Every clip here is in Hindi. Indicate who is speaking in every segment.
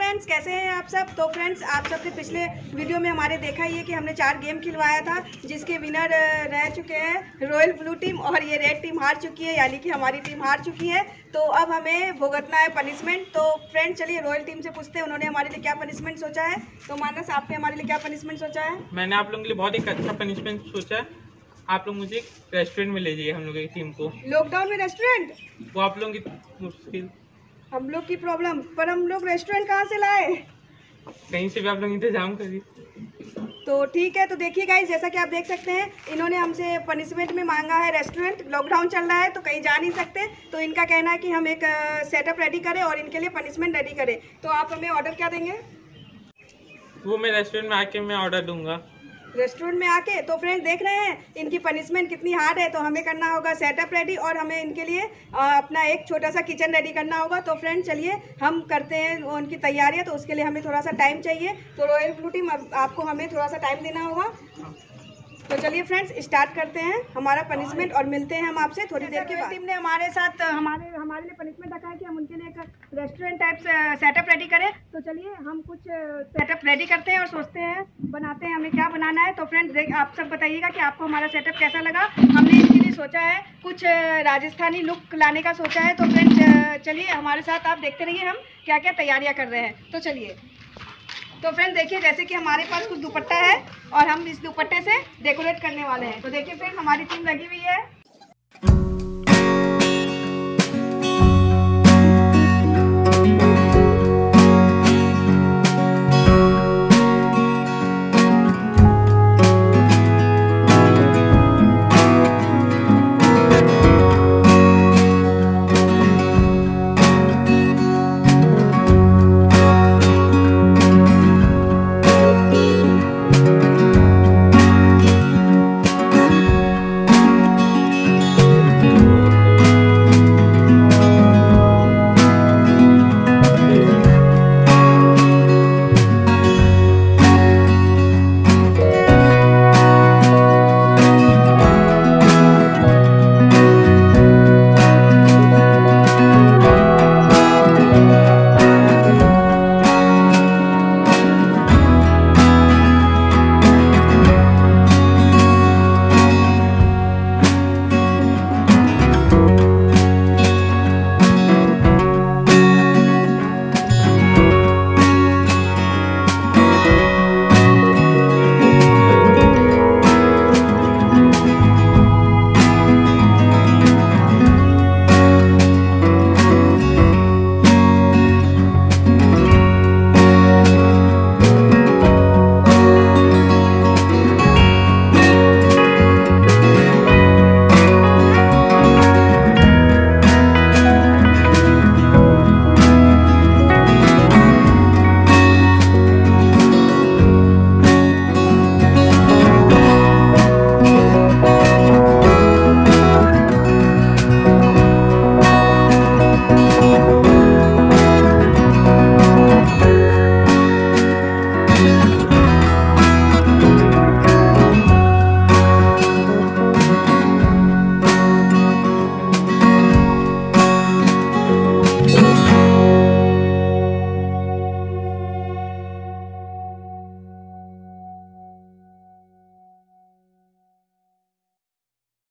Speaker 1: फ्रेंड्स कैसे हैं आप सब? तो फ्रेंड्स आप सबने पिछले वीडियो में हमारे देखा ही है कि हमने चार गेम खिलवाया था जिसके विनर रह चुके हैं रॉयल ब्लू टीम और ये रेड टीम हार चुकी है यानी कि हमारी टीम हार चुकी है। तो अब हमें भुगतना है पनिशमेंट तो फ्रेंड चलिए रॉयल टीम से पूछते हैं उन्होंने हमारे लिए क्या पनिशमेंट सोचा है? तो मानस आपने हमारे लिए क्या पनिशमेंट सोचा है?
Speaker 2: मैंने आप लोगों के लिए बहुत एक अच्छा पनिशमेंट सोचा है। आप लोग मुझे रेस्टोरेंट में ले जाइए हम लोग की टीम को।
Speaker 1: लॉकडाउन में रेस्टोरेंट
Speaker 2: वो आप लोगों की मुश्किल
Speaker 1: हम लोग की प्रॉब्लम पर हम लोग रेस्टोरेंट कहाँ से लाए?
Speaker 2: कहीं से भी आप लोग इंतज़ाम करिए।
Speaker 1: तो ठीक है तो देखिए गाइस जैसा कि आप देख सकते हैं इन्होंने हमसे पनिशमेंट में मांगा है रेस्टोरेंट लॉकडाउन चल रहा है तो कहीं जा नहीं सकते। तो इनका कहना है कि हम एक सेटअप रेडी करें और इनके लिए पनिशमेंट रेडी करें। तो आप हमें ऑर्डर क्या देंगे?
Speaker 2: वो मैं रेस्टोरेंट में आके मैं ऑर्डर दूँगा।
Speaker 1: रेस्टोरेंट में आके तो फ्रेंड्स देख रहे हैं, इनकी पनिशमेंट कितनी हार्ड है तो हमें करना होगा सेटअप रेडी और हमें इनके लिए अपना एक छोटा सा किचन रेडी करना होगा। तो फ्रेंड चलिए, हम करते हैं उनकी तैयारियाँ तो उसके लिए हमें थोड़ा सा टाइम चाहिए। तो रॉयल ब्लू टीम आपको हमें थोड़ा सा टाइम देना होगा। तो चलिए फ्रेंड्स स्टार्ट करते हैं हमारा पनिशमेंट और मिलते हैं हम आपसे थोड़ी देर के बाद। टीम ने हमारे साथ हमारे हमारे लिए पनिशमेंट रखा है कि हम उनके लिए एक रेस्टोरेंट टाइप सेटअप रेडी करें। तो चलिए हम कुछ सेटअप रेडी करते हैं और सोचते हैं बनाते हैं हमें क्या बनाना है। तो फ्रेंड्स आप सब बताइएगा कि आपको हमारा सेटअप कैसा लगा। हमने इसके लिए सोचा है कुछ राजस्थानी लुक लाने का सोचा है। तो फ्रेंड्स चलिए हमारे साथ आप देखते रहिए हम क्या क्या तैयारियाँ कर रहे हैं। तो चलिए तो फ्रेंड देखिए, जैसे कि हमारे पास कुछ दुपट्टा है और हम इस दुपट्टे से डेकोरेट करने वाले हैं। तो देखिए फ्रेंड हमारी टीम लगी हुई है।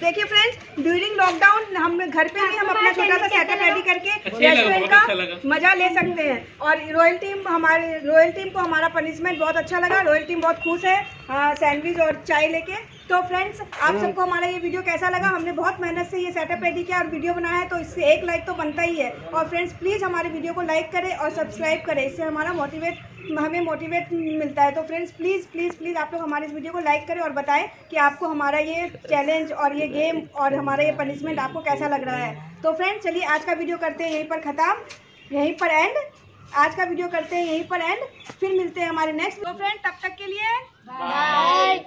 Speaker 1: देखिए फ्रेंड्स ड्यूरिंग लॉकडाउन हम घर पे भी हम अपना छोटा सा सेटअप रेडी करके
Speaker 2: अच्छा
Speaker 1: रेस्टोरेंट का
Speaker 2: अच्छा
Speaker 1: मज़ा ले सकते हैं। और रॉयल टीम हमारे रॉयल टीम को हमारा पनिशमेंट बहुत अच्छा लगा। रॉयल टीम बहुत खुश है हाँ, सैंडविच और चाय लेके। तो फ्रेंड्स आप सबको हमारा ये वीडियो कैसा लगा? हमने बहुत मेहनत से ये सेटअप रेडी किया और वीडियो बनाया है तो इससे एक लाइक तो बनता ही है। और फ्रेंड्स प्लीज़ हमारे वीडियो को लाइक करें और सब्सक्राइब करें। इससे हमारा मोटिवेट हमें मोटिवेट मिलता है। तो फ्रेंड्स प्लीज़ प्लीज़ प्लीज़ आप लोग हमारे इस वीडियो को लाइक करें और बताएँ कि आपको हमारा ये चैलेंज और ये गेम और हमारा ये पनिशमेंट आपको कैसा लग रहा है। तो फ्रेंड्स चलिए आज का वीडियो करते हैं यहीं पर ख़त्म। यहीं पर एंड आज का वीडियो करते हैं यहीं पर एंड फिर मिलते हैं हमारे नेक्स्ट तो फ्रेंड तब तक के लिए
Speaker 3: बाय